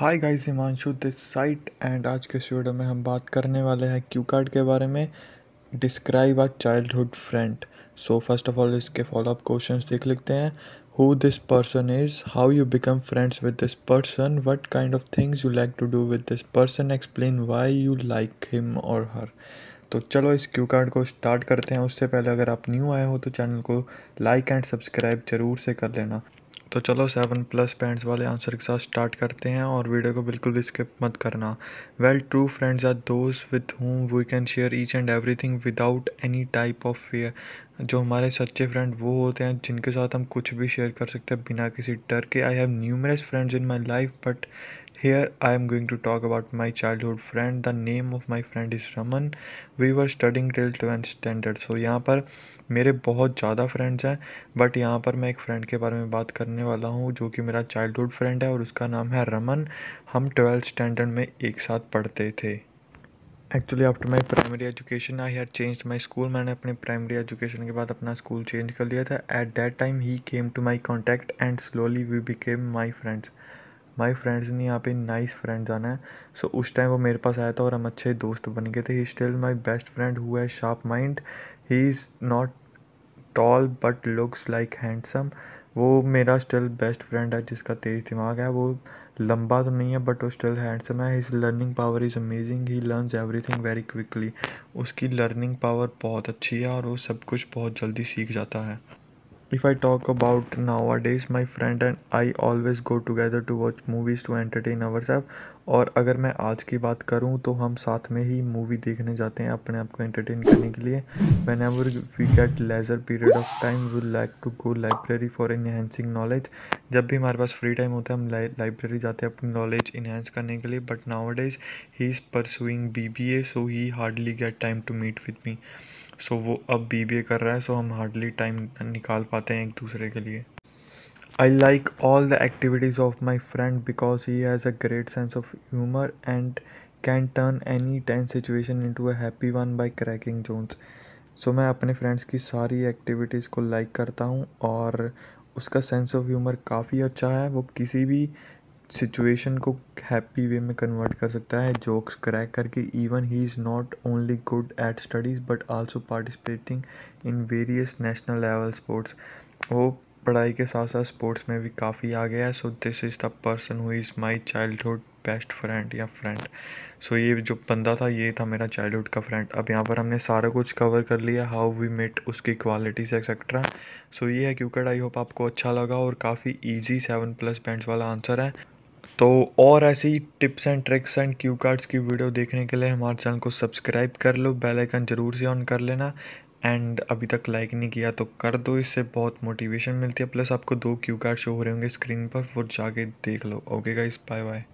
Hi guys Himanshu this side and आज के इस वीडियो में हम बात करने वाले हैं क्यू कार्ड के बारे में। Describe a childhood friend so first of all इसके फॉलोअप क्वेश्चंस देख लेते हैं। Who this person is how you become friends with this person what kind of things you like to do with this person explain why you like him और her तो चलो इस Q card को start करते हैं। उससे पहले अगर आप न्यू आए हो तो चैनल को लाइक एंड सब्सक्राइब ज़रूर से कर लेना। तो चलो सेवन प्लस पॉइंट्स वाले आंसर के साथ स्टार्ट करते हैं और वीडियो को बिल्कुल भी स्किप मत करना। Well true friends are those with whom we can share each and everything without any type of fear जो हमारे सच्चे फ्रेंड वो होते हैं जिनके साथ हम कुछ भी शेयर कर सकते हैं बिना किसी डर के। I have numerous friends in my life but Here I am going to talk about my childhood friend. The name of my friend is Raman. We were studying till 12th standard. So, यहाँ पर मेरे बहुत ज़्यादा friends हैं but यहाँ पर मैं एक फ्रेंड के बारे में बात करने वाला हूँ, जो कि मेरा चाइल्डहुड फ्रेंड है और उसका नाम है रमन हम ट्वेल्थ स्टैंडर्ड में एक साथ पढ़ते थे actually after my primary education I had change my school मैंने अपने प्राइमरी एजुकेशन के बाद अपना स्कूल चेंज कर लिया था at that time he came to my contact and slowly we became my friends my friends ने यहाँ पे नाइस फ्रेंड्स आना है। सो so, उस टाइम वो मेरे पास आया था और हम अच्छे दोस्त बन गए थे। He still my best friend हुआ है sharp mind he is not tall but looks like handsome वो मेरा स्टिल बेस्ट फ्रेंड है जिसका तेज़ दिमाग है। वो लंबा तो नहीं है बट वो स्टिल हैंडसम है। His learning power is amazing he learns everything very quickly उसकी लर्निंग पावर बहुत अच्छी है और वो सब कुछ बहुत जल्दी सीख जाता है। If I talk about nowadays, my friend and I always go together to watch movies to entertain ourselves. और अगर मैं आज की बात करूँ तो हम साथ में ही मूवी देखने जाते हैं अपने आप को एंटरटेन करने के लिए. Whenever we get leisure period of time we like to go library for enhancing knowledge जब भी हमारे पास फ्री टाइम होता है, हम लाइब्रेरी जाते हैं अपनी नॉलेज इन्हेंस करने के लिए. But nowadays he is pursuing B B A so he hardly get time to meet with me so वो अब बी बी ए कर रहा है सो हम हार्डली टाइम निकाल पाते हैं एक दूसरे के लिए। I like all the activities of my friend because he has a great sense of humour and can turn any tense situation into a happy one by cracking jokes so मैं अपने friends की सारी activities को like करता हूँ और उसका sense of humour काफ़ी अच्छा है। वो किसी भी सिचुएशन को हैप्पी वे में कन्वर्ट कर सकता है जोक्स क्रैक करके even he is not only good at studies but also participating in various national level sports वो पढ़ाई के साथ साथ स्पोर्ट्स में भी काफ़ी आ गया है so this is the person who is my childhood best friend या फ्रेंड सो ये जो बंदा था, ये था मेरा चाइल्डहुड का फ्रेंड अब यहाँ पर हमने सारा कुछ कवर कर लिया हाउ वी मेट उसकी क्वालिटीज़ एक्सेट्रा सो ये है क्योंकि आई होप आपको अच्छा लगा और काफ़ी ईजी सेवन प्लस पेंट्स वाला आंसर है। तो और ऐसी tips and tricks and Q cards की वीडियो देखने के लिए हमारे चैनल को सब्सक्राइब कर लो, बेल आइकन ज़रूर से ऑन कर लेना एंड अभी तक लाइक नहीं किया तो कर दो, इससे बहुत मोटिवेशन मिलती है, प्लस आपको दो क्यू कार्ड शो हो रहे होंगे स्क्रीन पर, वो जाके देख लो। Okay guys, bye bye.